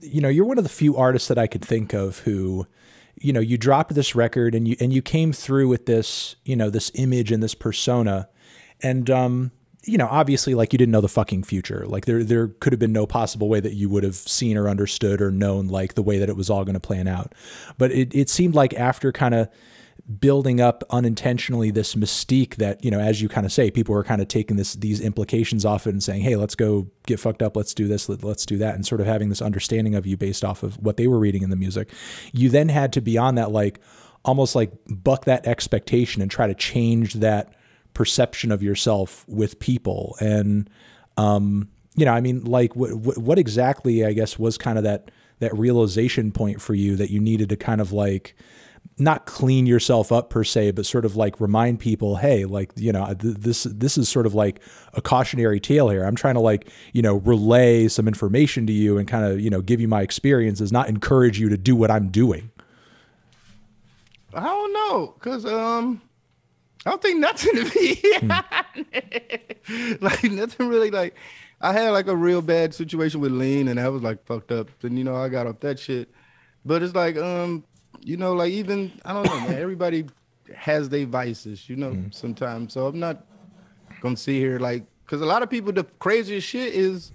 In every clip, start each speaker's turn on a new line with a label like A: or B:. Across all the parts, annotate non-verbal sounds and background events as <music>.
A: you know, you're one of the few artists that I could think of who, you know, you dropped this record and you and you came through with this, you know, this image and this persona, and um, you know, obviously, like you didn't know the fucking future. Like there, there could have been no possible way that you would have seen or understood or known like the way that it was all going to plan out. But it, it seemed like after kind of building up unintentionally this mystique that you know as you kind of say people were kind of taking this these implications off it and saying hey let's go get fucked up let's do this let, us do that and sort of having this understanding of you based off of what they were reading in the music. You then had to beyond that like almost like buck that expectation and try to change that perception of yourself with people. And um you know i mean like what what exactly i guess was kind of that that realization point for you that you needed to kind of like not clean yourself up per se, but sort of like remind people, hey, like you know, th- this this is sort of like a cautionary tale here. I'm trying to like you know relay some information to you and kind of you know give you my experiences, not encourage you to do what I'm doing.
B: I don't know, cause um, I don't think nothing to be <laughs> hmm. like nothing really like. I had like a real bad situation with lean, and I was like fucked up. And you know, I got off that shit. But it's like um, you know, like even I don't know, man. Everybody has their vices, you know, mm. sometimes. So I'm not gonna see here like because a lot of people the craziest shit is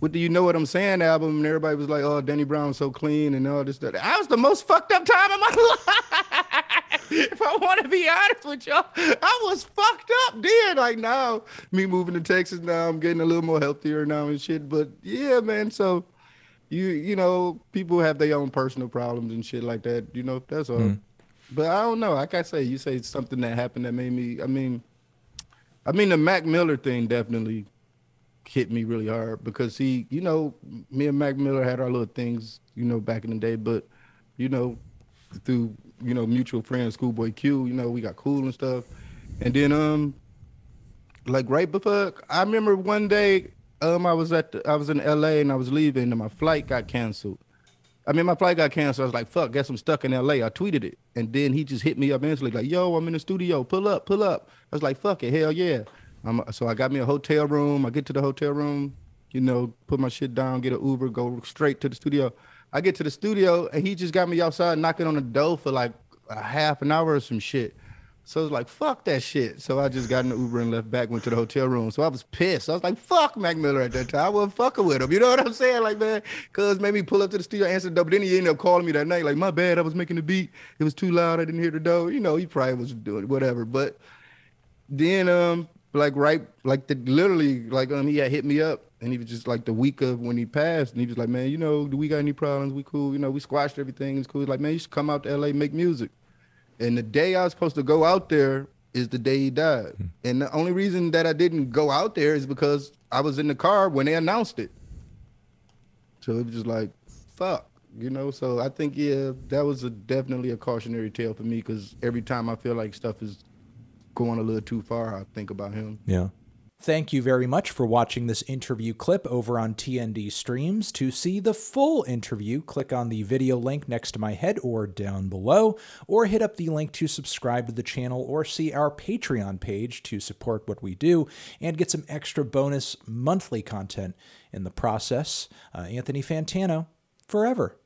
B: with the You Know What I'm Saying album, and everybody was like, "Oh, Danny Brown's so clean and all this stuff." That was the most fucked up time of my <laughs> life. if I want to be honest with y'all, I was fucked up then. Like now, me moving to Texas now, I'm getting a little more healthier now and shit. But yeah, man. So you you know people have their own personal problems and shit like that. You know that's all. Mm. But I don't know. Like I say, you say something that happened that made me. I mean, I mean the Mac Miller thing definitely hit me really hard because he, you know, me and Mac Miller had our little things, you know, back in the day. But you know, through you know mutual friends, Schoolboy Q, you know, we got cool and stuff. And then um, like right before, I remember one day um, I was at the, I was in L.A. and I was leaving, and my flight got canceled. I mean, my flight got canceled. I was like, "Fuck, guess I'm stuck in L.A." I tweeted it, and then he just hit me up instantly, like, "Yo, I'm in the studio. Pull up, pull up." I was like, "Fuck it, hell yeah!" Um, so I got me a hotel room. I get to the hotel room, you know, put my shit down, get an Uber, go straight to the studio. I get to the studio, and he just got me outside knocking on the door for like a half an hour or some shit. So I was like, fuck that shit. So I just got in the Uber and left back, went to the hotel room. So I was pissed. I was like, fuck Mac Miller at that time. I wasn't fucking with him. You know what I'm saying? Like, man, cuz made me pull up to the studio, answer the door. But then he ended up calling me that night, like, my bad, I was making the beat. It was too loud. I didn't hear the door. You know, he probably was doing whatever. But then um, like right, like the literally, like um, he had hit me up and he was just like the week of when he passed, and he was like, Man, you know, do we got any problems? We cool, you know, we squashed everything, it's cool. He's like, man, you should come out to LA, make music. And the day I was supposed to go out there is the day he died. Hmm. And the only reason that I didn't go out there is because I was in the car when they announced it. So it was just like, fuck, you know. So I think yeah, that was a, definitely a cautionary tale for me because every time I feel like stuff is going a little too far, I think about him.
A: Yeah. Thank you very much for watching this interview clip over on TND Streams. To see the full interview, click on the video link next to my head or down below, or hit up the link to subscribe to the channel or see our Patreon page to support what we do and get some extra bonus monthly content in the process. Uh, Anthony Fantano, forever.